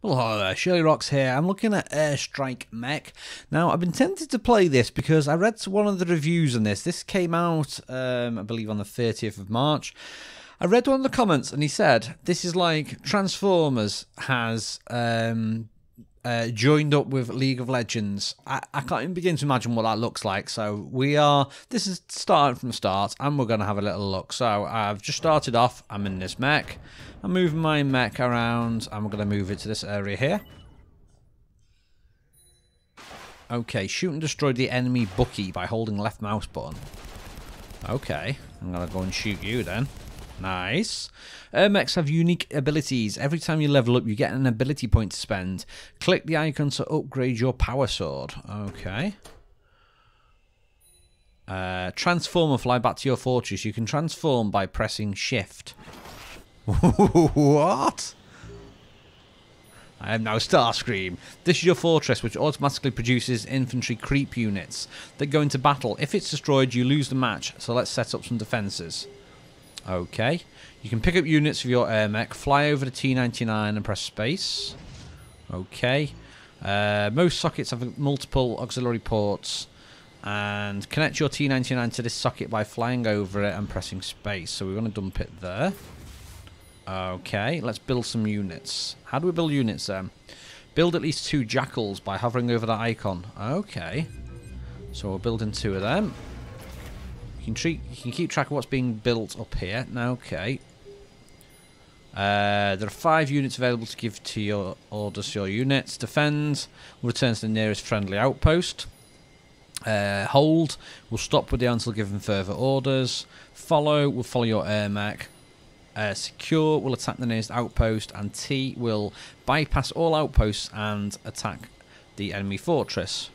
Well, hello there, Shirlierox here. I'm looking at Airstrike Mech. Now, I've been tempted to play this because I read one of the reviews on this. This came out, um, I believe, on the 30th of March. I read one of the comments and he said, This is like Transformers has um, uh, joined up with League of Legends. I, I can't even begin to imagine what that looks like. So, we are, this is starting from the start and we're going to have a little look. So, I've just started off, I'm in this mech. I'm moving my mech around. I'm going to move it to this area here. Okay, shoot and destroy the enemy Bucky by holding left mouse button. Okay, I'm going to go and shoot you then. Nice. Mechs have unique abilities. Every time you level up, you get an ability point to spend. Click the icon to upgrade your power sword. Okay. Uh, transform and fly back to your fortress. You can transform by pressing shift. what? I am now Starscream. This is your fortress, which automatically produces infantry creep units that go into battle. If it's destroyed, you lose the match, so let's set up some defences. Okay. You can pick up units of your air mech, fly over to T-99 and press space. Okay. Uh, most sockets have multiple auxiliary ports and connect your T-99 to this socket by flying over it and pressing space. So we're going to dump it there. Okay, let's build some units. How do we build units then? Build at least two jackals by hovering over that icon. Okay. So we're building two of them. Can, treat, you can keep track of what's being built up here. Now. Okay. Uh, there are five units available to give to your orders your units. Defend will return to the nearest friendly outpost. Uh, hold will stop with the until given further orders. Follow will follow your air mech. Uh, secure will attack the nearest outpost, and T will bypass all outposts and attack the enemy fortress.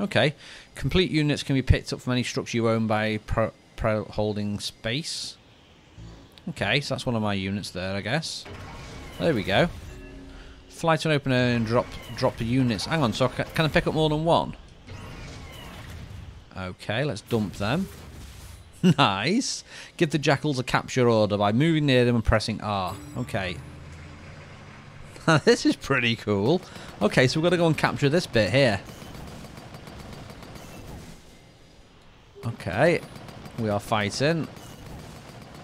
Okay. Complete units can be picked up from any structure you own by pro, pro holding space. Okay, so that's one of my units there, I guess. There we go. Fly to an open area and drop drop the units. Hang on, so can I pick up more than one? Okay, let's dump them. nice. Give the jackals a capture order by moving near them and pressing R. Okay. this is pretty cool. Okay, so we've got to go and capture this bit here. Okay. We are fighting.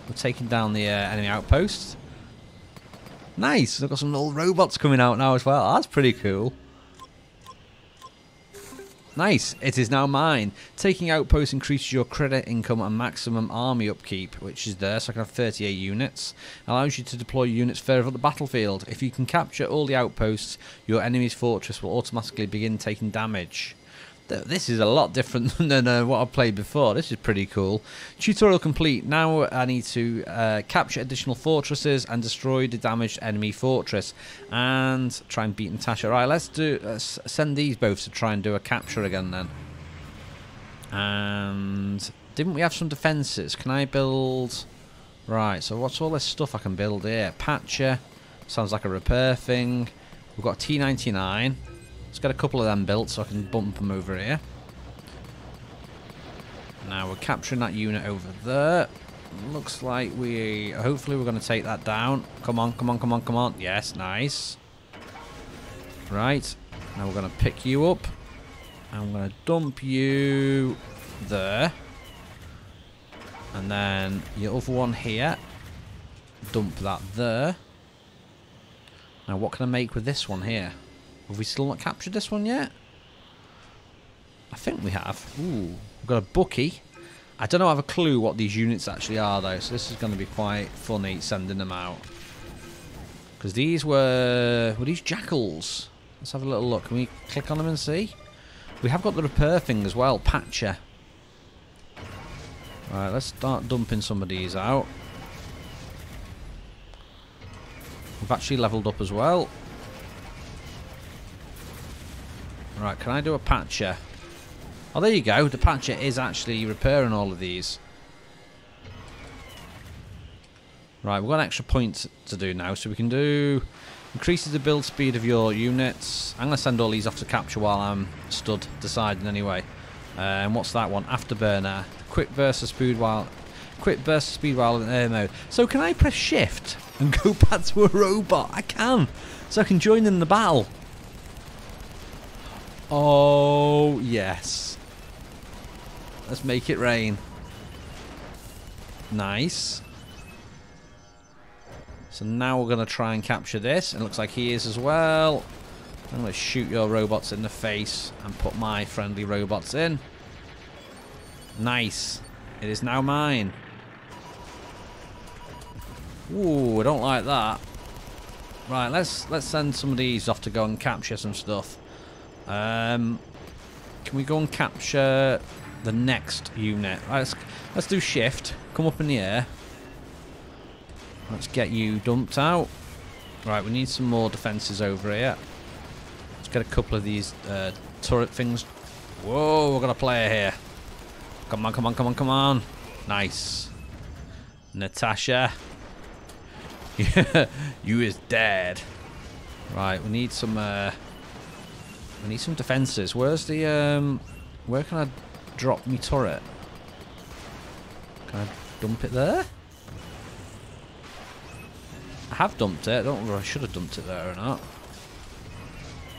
We're taking down the uh, enemy outpost. Nice. We've got some little robots coming out now as well. That's pretty cool. Nice. It is now mine. Taking outposts increases your credit income and maximum army upkeep, which is there, so I can have 38 units. Allows you to deploy units further up the battlefield. If you can capture all the outposts, your enemy's fortress will automatically begin taking damage. This is a lot different than uh, what I've played before. This is pretty cool. Tutorial complete. Now I need to uh, capture additional fortresses and destroy the damaged enemy fortress and try and beat Natasha. Right, let's do. Let's send these both to try and do a capture again then. And didn't we have some defences? Can I build? Right. So what's all this stuff I can build here? Patcher. Sounds like a repair thing. We've got T99. Let's get a couple of them built so I can bump them over here. Now we're capturing that unit over there. Looks like we... Hopefully we're going to take that down. Come on, come on, come on, come on. Yes, nice. Right. Now we're going to pick you up. I'm going to dump you there. And then your other one here. Dump that there. Now what can I make with this one here? Have we still not captured this one yet? I think we have. Ooh, we've got a bookie. I don't know, I have a clue what these units actually are though, so this is going to be quite funny sending them out. Because these were... were these jackals? Let's have a little look. Can we click on them and see? We have got the repair thing as well, Patcher. Alright, let's start dumping some of these out. We've actually leveled up as well. Right, can I do a patcher? Oh, there you go. The patcher is actually repairing all of these. Right, we've got an extra point to do now, so we can do... Increases the build speed of your units. I'm going to send all these off to capture while I'm stood deciding anyway. And what's that one? Afterburner. Quick versus speed while Quick burst speed while in air mode. So can I press shift and go back to a robot? I can. So I can join in the battle. Oh, yes. Let's make it rain. Nice. So now we're going to try and capture this. It looks like he is as well. I'm going to shoot your robots in the face and put my friendly robots in. Nice. It is now mine. Ooh, I don't like that. Right, let's let's send some of these off to go and capture some stuff. Um, can we go and capture the next unit? Let's let's do shift. Come up in the air. Let's get you dumped out. Right, we need some more defences over here. Let's get a couple of these uh, turret things. Whoa, we've got a player here. Come on, come on, come on, come on. Nice. Natasha. you is dead. Right, we need some uh we need some defences. Where's the um where can I drop me turret? Can I dump it there? I have dumped it. I don't know if I should have dumped it there or not.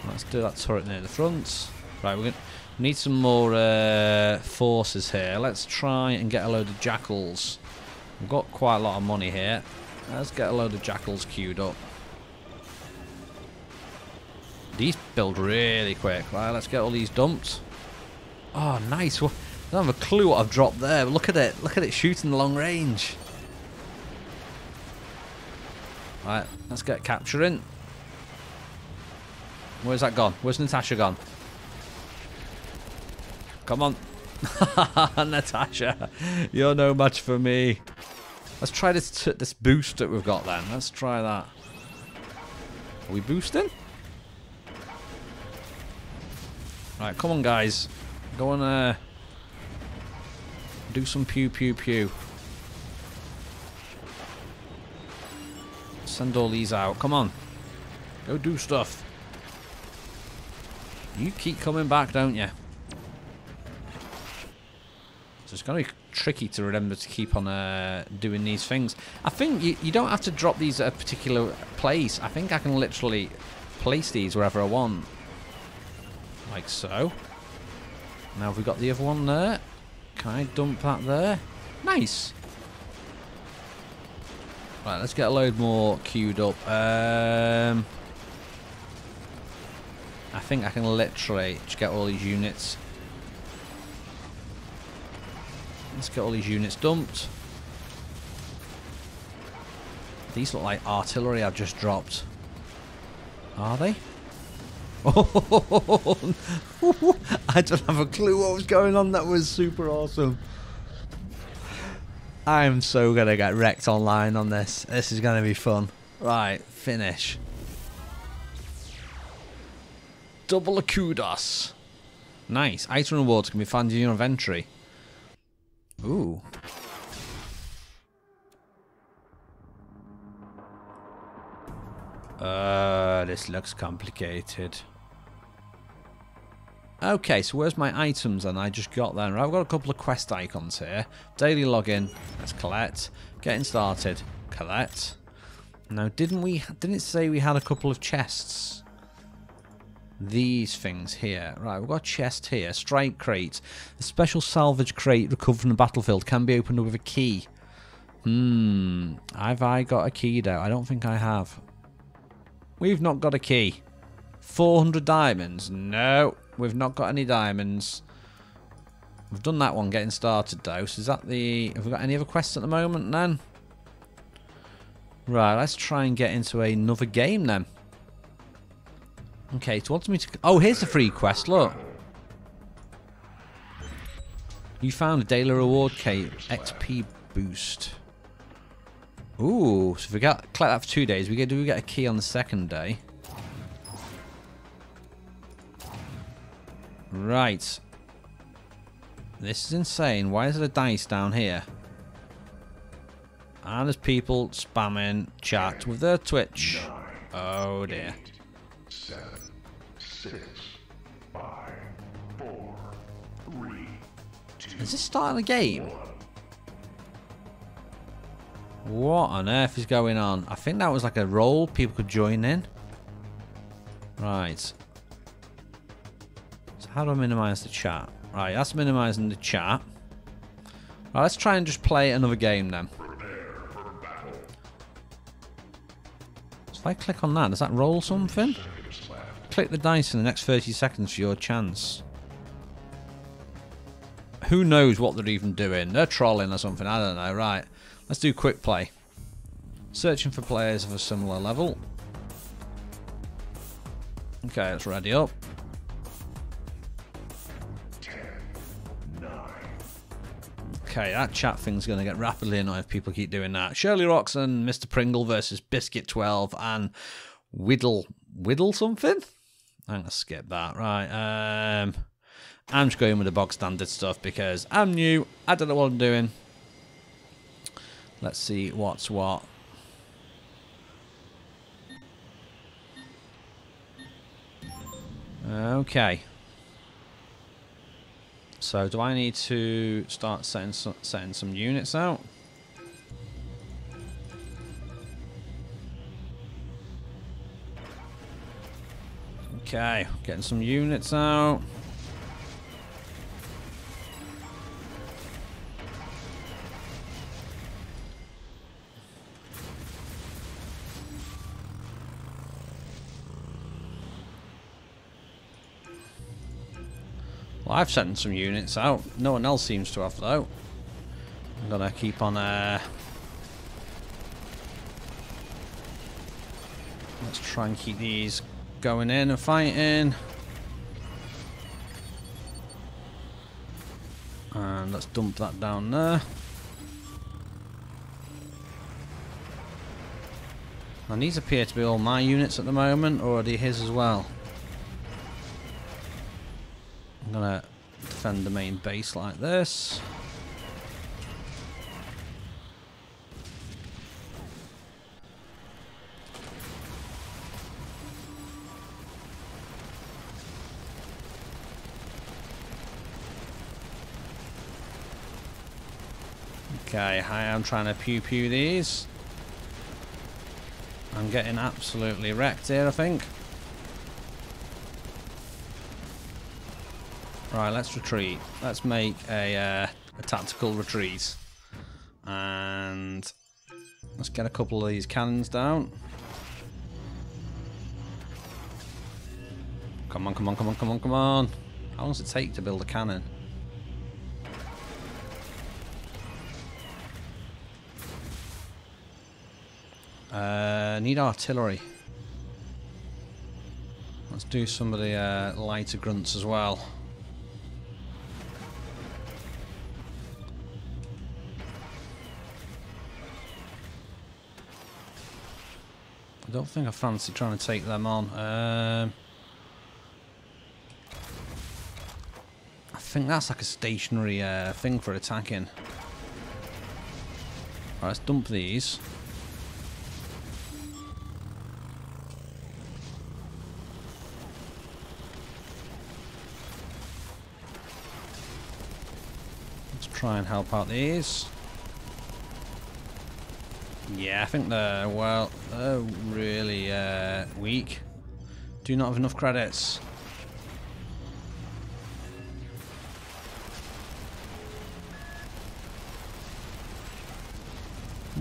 Let's do that turret near the front. Right, we're gonna need some more uh, forces here. Let's try and get a load of jackals. We've got quite a lot of money here. Let's get a load of jackals queued up. These build really quick. Right, let's get all these dumped. Oh, nice. I don't have a clue what I've dropped there. look at it. Look at it shooting long range. Right, let's get capturing. Where's that gone? Where's Natasha gone? Come on. Natasha, you're no match for me. Let's try this this boost that we've got then. Let's try that. Are we boosting? Right, come on guys. Go and uh, do some pew pew pew. Send all these out. Come on. Go do stuff. You keep coming back, don't you? So it's going to be tricky to remember to keep on uh, doing these things. I think you, you don't have to drop these at a particular place. I think I can literally place these wherever I want. Like so. Now have we got the other one there? Can I dump that there? Nice. Right, let's get a load more queued up. Um, I think I can literally get all these units. Let's get all these units dumped. These look like artillery I've just dropped. Are they? I don't have a clue what was going on. That was super awesome. I'm so going to get wrecked online on this. This is going to be fun. Right, finish. Double a kudos. Nice. Item rewards can be found in your inventory. Ooh. Uh, this looks complicated. Okay, so where's my items then? I just got them. Right, I've got a couple of quest icons here. Daily login. Let's collect. Getting started. Collect. Now, didn't we... Didn't it say we had a couple of chests? These things here. Right, we've got a chest here. Strike crate. A special salvage crate recovered from the battlefield can be opened with a key. Hmm. Have I got a key though? I don't think I have. We've not got a key. 400 diamonds? No. We've not got any diamonds. We've done that one getting started though. So is that the... Have we got any other quests at the moment then? Right, let's try and get into another game then. Okay, it wants me to... Oh, here's the free quest, look. You found a daily reward key, XP boost. Ooh, so if we got collect that for two days, we get do we get a key on the second day? Right. This is insane. Why is there a dice down here? And there's people spamming chat with their Twitch. Oh dear. Seven, six, five, four, three, two, is this starting a game? What on earth is going on? I think that was like a role people could join in. Right. How do I minimize the chat? Right, that's minimizing the chat. Right, let's try and just play another game then. If I click on that, does that roll something? Click the dice in the next 30 seconds for your chance. Who knows what they're even doing? They're trolling or something, I don't know. Right, let's do quick play. Searching for players of a similar level. Okay, let's ready up. Okay, that chat thing's going to get rapidly annoying if people keep doing that. Shirley Roxon, Mr. Pringle versus Biscuit12 and Whittle. Whittle something? I'm going to skip that. Right. Um, I'm just going with the box standard stuff because I'm new. I don't know what I'm doing. Let's see what's what. Okay. So do I need to start setting some, setting some units out? Okay, getting some units out. I've sent some units out. No one else seems to have, though. I'm to keep on... Uh... Let's try and keep these going in and fighting. And let's dump that down there. And these appear to be all my units at the moment, or are they his as well? I'm gonna defend the main base like this. Okay, I am trying to pew pew these. I'm getting absolutely wrecked here, I think. Right, let's retreat. Let's make a, uh, a tactical retreat. And let's get a couple of these cannons down. Come on, come on, come on, come on, come on. How long does it take to build a cannon? Uh, need artillery. Let's do some of the uh, lighter grunts as well. I don't think I fancy trying to take them on. Um, I think that's like a stationary uh, thing for attacking. Right, let's dump these. Let's try and help out these. Yeah, I think they're, well, they're really uh, weak. Do not have enough credits.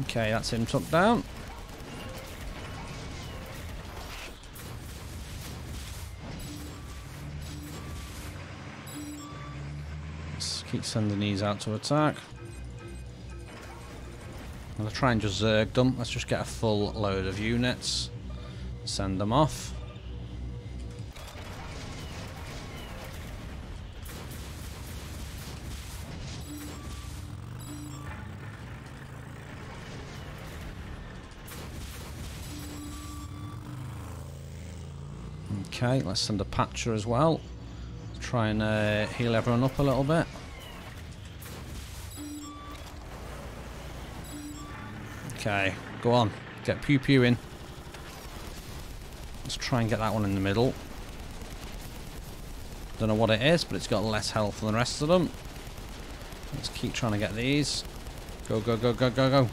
Okay, that's him took down. Let's keep sending these out to attack. To try and just zerg them. Let's just get a full load of units. Send them off. Okay, let's send a patcher as well. Try and uh, heal everyone up a little bit. Okay, go on. Get Pew Pew in. Let's try and get that one in the middle. Don't know what it is, but it's got less health than the rest of them. Let's keep trying to get these. Go, go, go, go, go, go.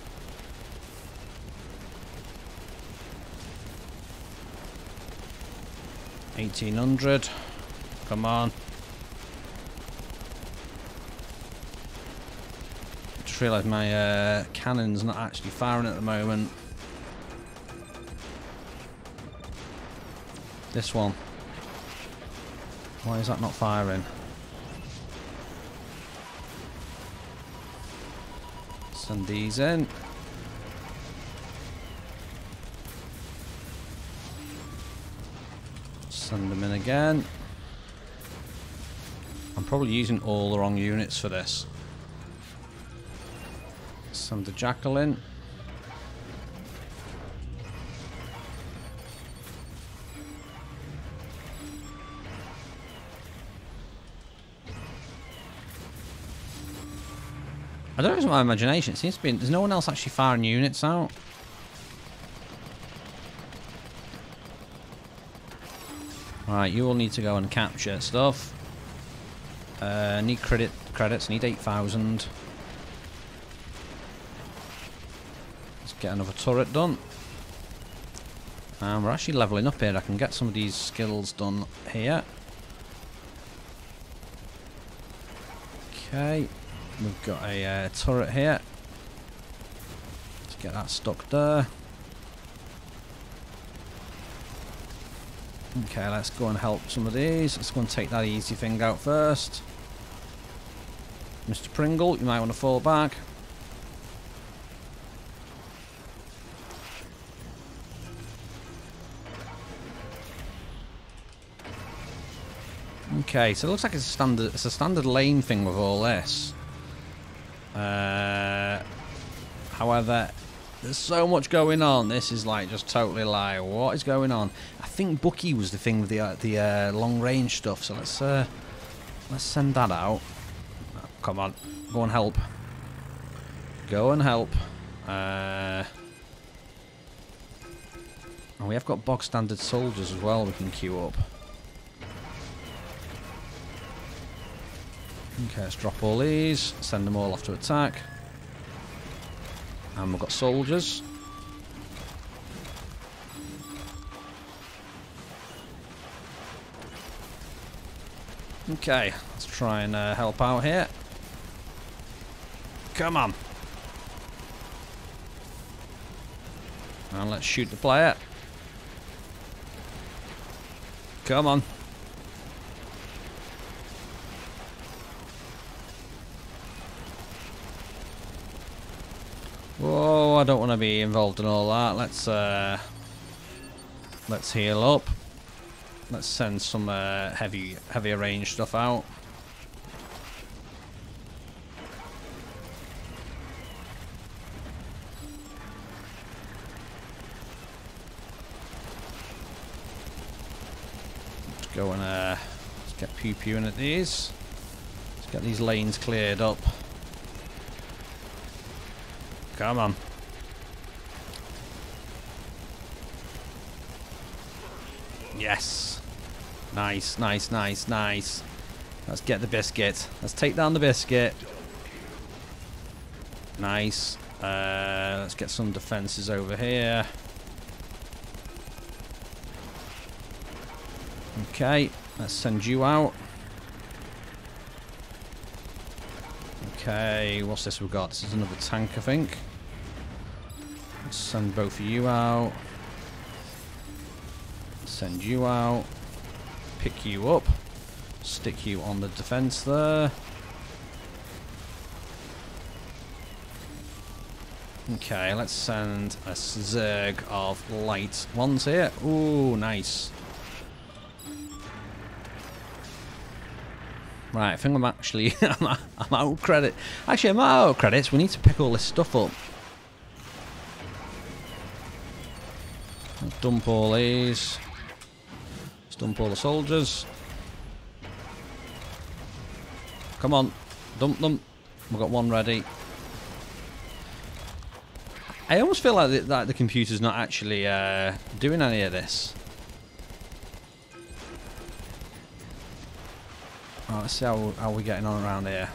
Eighteen hundred. Come on. Realised my uh, cannon's not actually firing at the moment. This one. Why is that not firing? Send these in. Send them in again. I'm probably using all the wrong units for this. Send the jackal in. I don't know if it's my imagination. It seems to be... There's no one else actually firing units out. Right, you all need to go and capture stuff. Uh, need credit credits. Need 8,000. Get another turret done. And we're actually leveling up here. I can get some of these skills done here. Okay. We've got a uh, turret here. Let's get that stuck there. Okay, let's go and help some of these. Let's go and take that easy thing out first. Mr. Pringle, you might want to fall back. Okay, so it looks like it's a standard it's a standard lane thing with all this. Uh, however, there's so much going on. This is like just totally like, what is going on? I think Bucky was the thing with the uh, the uh, long range stuff. So let's uh, let's send that out. Oh, come on, go and help. Go and help. Uh, and we have got bog standard soldiers as well. We can queue up. Okay, let's drop all these. Send them all off to attack. And we've got soldiers. Okay, let's try and uh, help out here. Come on. And let's shoot the player. Come on. Whoa, I don't want to be involved in all that. Let's uh, let's heal up. Let's send some uh, heavy, heavy range stuff out. Let's go and uh, let's get pew pewing at these. Let's get these lanes cleared up. Come on. Yes. Nice, nice, nice, nice. Let's get the biscuit. Let's take down the biscuit. Nice. Uh, let's get some defences over here. Okay, let's send you out. Okay, what's this we've got? This is another tank, I think. Let's send both of you out. Send you out. Pick you up. Stick you on the defense there. Okay, let's send a Zerg of light ones here. Ooh, nice. Right, I think I'm actually I'm, out, I'm out of credit. Actually, I'm out of credits. We need to pick all this stuff up. Dump all these. Dump all the soldiers. Come on, dump them. We've got one ready. I almost feel like the, that the computer's not actually uh, doing any of this. Right, let's see how, how we're getting on around here.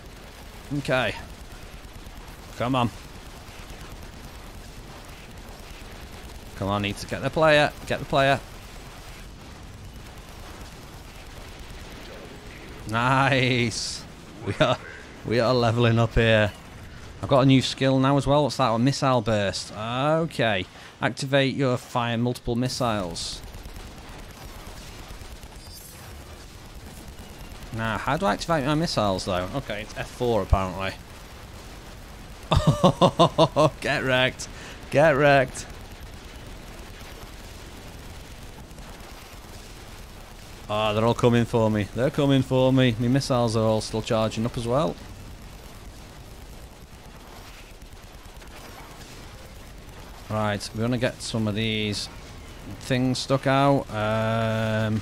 Okay. Come on. Come on, need to get the player. Get the player. Nice. We are we are leveling up here. I've got a new skill now as well. What's that? A missile burst. Okay. Activate your fire multiple missiles. Now, how do I activate my missiles though? Okay, it's F4 apparently. Get wrecked. Get wrecked. Ah, they're all coming for me. They're coming for me. My missiles are all still charging up as well. Right, we're going to get some of these things stuck out. Um,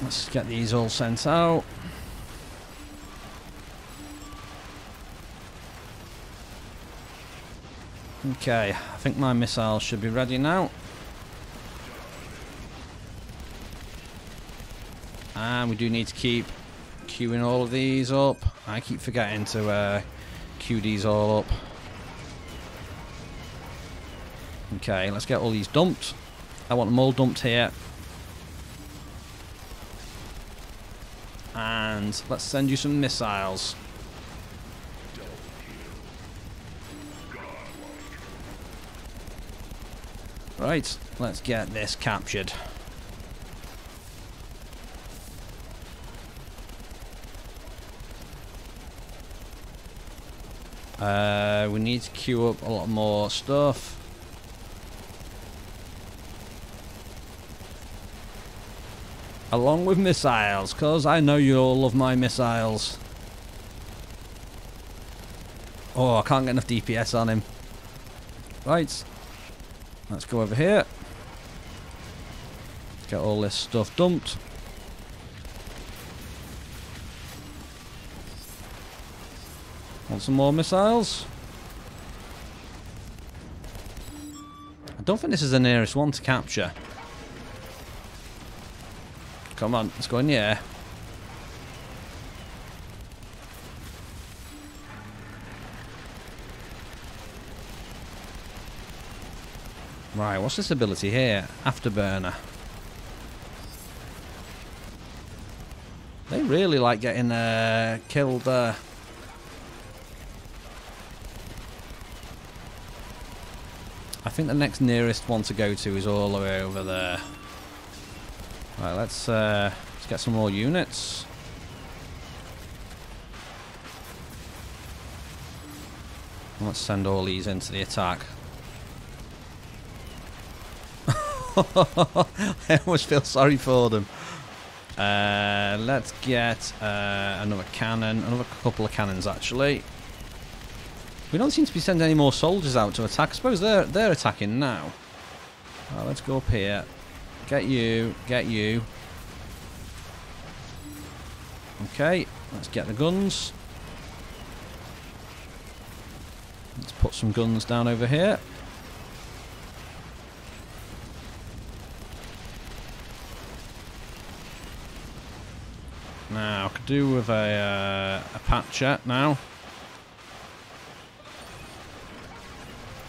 let's get these all sent out. Okay, I think my missile should be ready now. And we do need to keep queuing all of these up. I keep forgetting to uh, queue these all up. Okay, let's get all these dumped. I want them all dumped here. And let's send you some missiles. Right, let's get this captured. Uh, we need to queue up a lot more stuff. Along with missiles, because I know you all love my missiles. Oh, I can't get enough DPS on him. Right, Let's go over here. Get all this stuff dumped. Want some more missiles? I don't think this is the nearest one to capture. Come on, let's go in the air. Right, what's this ability here? Afterburner. They really like getting uh, killed uh, I think the next nearest one to go to is all the way over there. Right, let's, uh, let's get some more units. Let's send all these into the attack. I almost feel sorry for them. Uh, let's get uh, another cannon, another couple of cannons actually. We don't seem to be sending any more soldiers out to attack. I suppose they're they're attacking now. Let's go up here. Get you, get you. Okay, let's get the guns. Let's put some guns down over here. Now, I could do with a, uh, a now.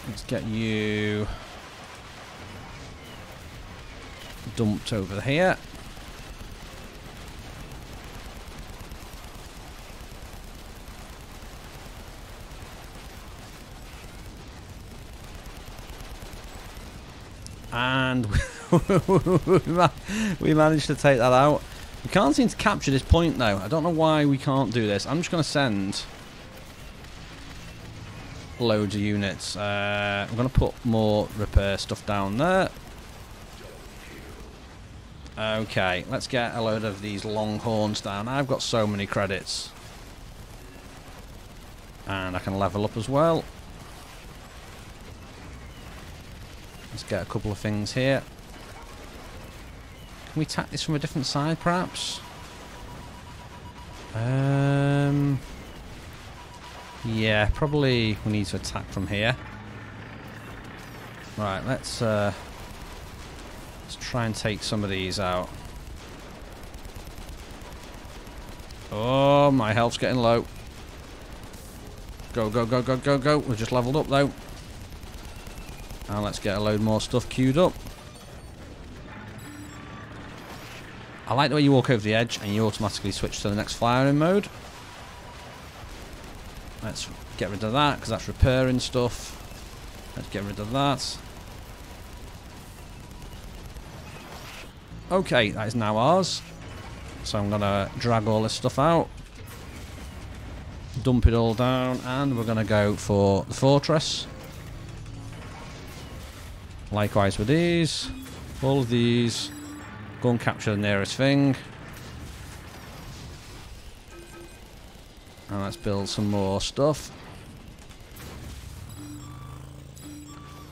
Let's get you dumped over here. And we managed to take that out. We can't seem to capture this point though. I don't know why we can't do this. I'm just going to send loads of units. Uh, I'm going to put more repair stuff down there. Okay, let's get a load of these longhorns down. I've got so many credits. And I can level up as well. Let's get a couple of things here. Can we attack this from a different side, perhaps? Um, yeah, probably we need to attack from here. Right, let's uh, let's try and take some of these out. Oh, my health's getting low. Go, go, go, go, go, go. We're just leveled up, though. And let's get a load more stuff queued up. I like the way you walk over the edge and you automatically switch to the next firing mode. Let's get rid of that because that's repairing stuff. Let's get rid of that. Okay, that is now ours. So I'm going to drag all this stuff out. Dump it all down and we're going to go for the fortress. Likewise with these. All of these. Go and capture the nearest thing. And let's build some more stuff.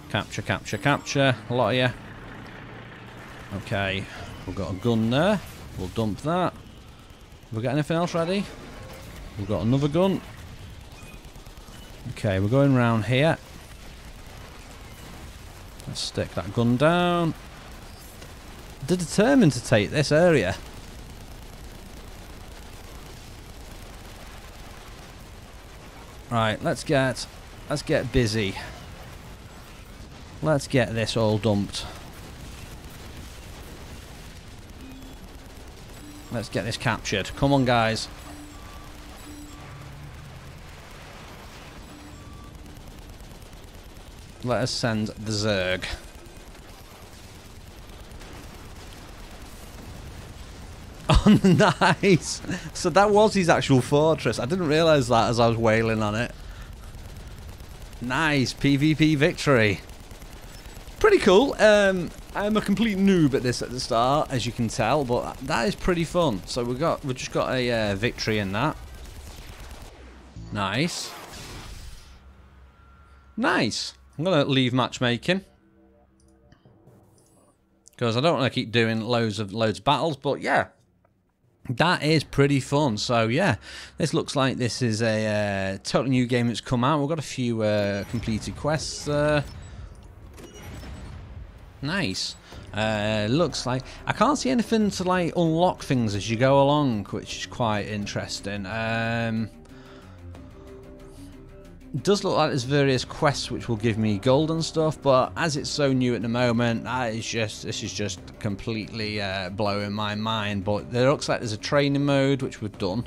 Capture, capture, capture. A lot of you. Okay. We've got a gun there. We'll dump that. Have we got anything else ready? We've got another gun. Okay, we're going round here. Let's stick that gun down. They're determined to take this area. Right, let's get let's get busy. Let's get this all dumped. Let's get this captured. Come on, guys. Let us send the Zerg. Nice. So that was his actual fortress. I didn't realise that as I was wailing on it. Nice. PvP victory. Pretty cool. Um, I'm a complete noob at this at the start, as you can tell, but that is pretty fun. So we've got we just got a uh, victory in that. Nice. Nice. I'm gonna leave matchmaking because I don't want to keep doing loads of loads of battles. But yeah, that is pretty fun. So yeah, this looks like this is a uh, totally new game that's come out. We've got a few uh, completed quests. Uh, nice. Uh, looks like I can't see anything to like unlock things as you go along, which is quite interesting. Um, does look like there's various quests which will give me gold and stuff, but as it's so new at the moment, that is just this is just completely uh, blowing my mind. But there looks like there's a training mode which we've done.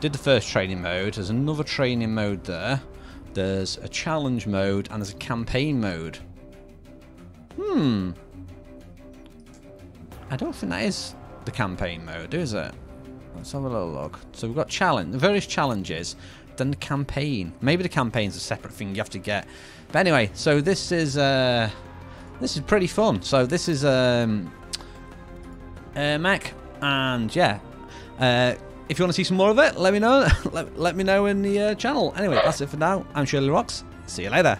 Did the first training mode. There's another training mode there. There's a challenge mode and there's a campaign mode. Hmm. I don't think that is the campaign mode, is it? Let's have a little look. So we've got challenge, various challenges than the campaign. Maybe the campaign's a separate thing you have to get. But anyway, so this is uh, this is pretty fun. So this is um, uh, Mech, and yeah. Uh, if you want to see some more of it, let me know. let, let me know in the uh, channel. Anyway, that's it for now. I'm Shirlierox. See you later.